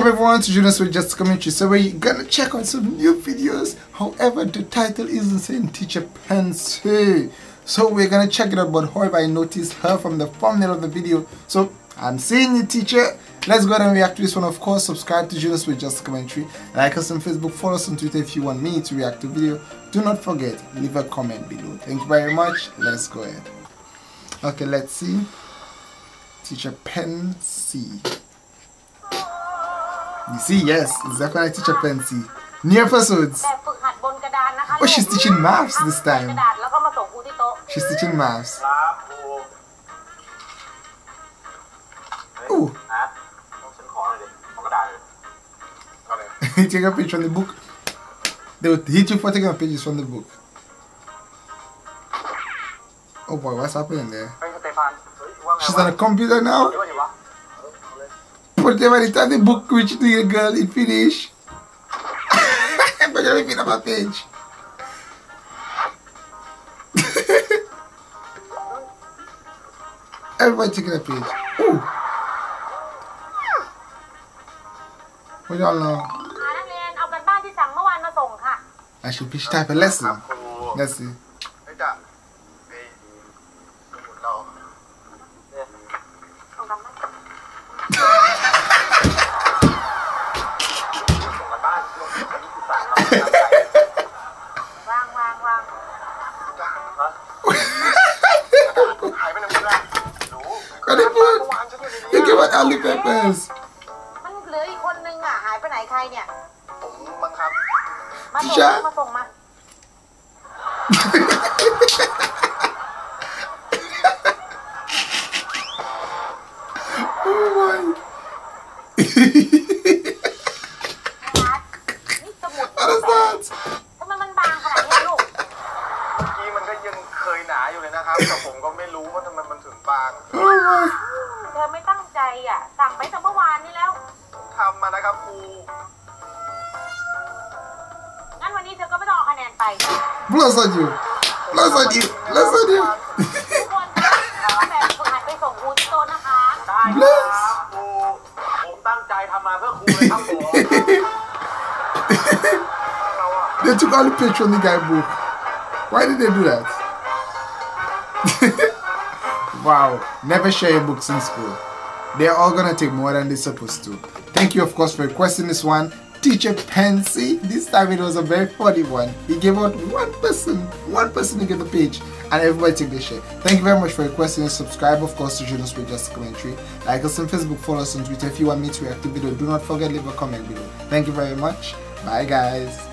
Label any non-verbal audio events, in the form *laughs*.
Welcome everyone to Junosuede Just Commentary. So we're gonna check out some new videos. However, the title isn't saying Teacher Phensri. So we're gonna check it out. But however, I noticed her from the thumbnail of the video. So I'm seeing you, teacher. Let's go ahead and react to this one. Of course, subscribe to Junosuede Just Commentary. Like us on Facebook, follow us on Twitter if you want me to react to video. Do not forget, leave a comment below. Thank you very much. Let's go ahead. Okay, let's see. Teacher Phensri. You see, yes, it's definitely teacher Phensri. New episodes. Oh, she's teaching maths this time. She's teaching maths. Ooh. *laughs* Take a page from the book. They will hit you for taking a pages from the book. Oh boy, what's happening there? She's on a computer now? the time the book reach to your girl, it finish. but let me pick up *laughs* a page. Everybody taking a page. Ooh. What y'all know? หานักเรียนเอากันบ้านที่สั่งเมื่อวานมาส่งค่ะ I should pitch type a lesson. Let's see. รู้ What they เมื่อ put? วานฉันอยู่ในนี้ Look at what Ali Peppers. มันเหลืออีกคนนึงอะหายไปไหนใครเนี่ยผมบังคับมาส่งจ๊ะมาส่งมา ยังเคยหนาอยู่เลยนะครับ แต่ผมก็ไม่รู้ว่าทำไมมันถึงบาง Oh my. เธอไม่ตั้งใจอะ สั่งไปแต่เมื่อวานนี้แล้ว ทำมานะครับครูงั้นวันนี้เธอก็ไม่ต้องเอาคะแนนไป Bless on you. Bless on you. Bless on you. ทุกคนเอาแบบฝึกหัดไปส่งครูที่โต๊ะนะคะ ได้ครับครูผมตั้งใจทำมาเพื่อครูเลยครับผมเราอะ They took all the page from the guy book. Why did they do that? *laughs* wow. Never share your books in school. They're all gonna take more than they're supposed to. Thank you, of course, for requesting this one. Teacher Phensri. This time it was a very funny one. He gave out one person, one person to get the page, and everybody took the share. Thank you very much for requesting and subscribe, of course, to Junosuede Just a Commentary. Like us on Facebook, follow us on Twitter. If you want me to react to video, do not forget leave a comment below. Thank you very much. Bye, guys.